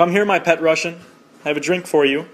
Come here, my pet Russian. I have a drink for you.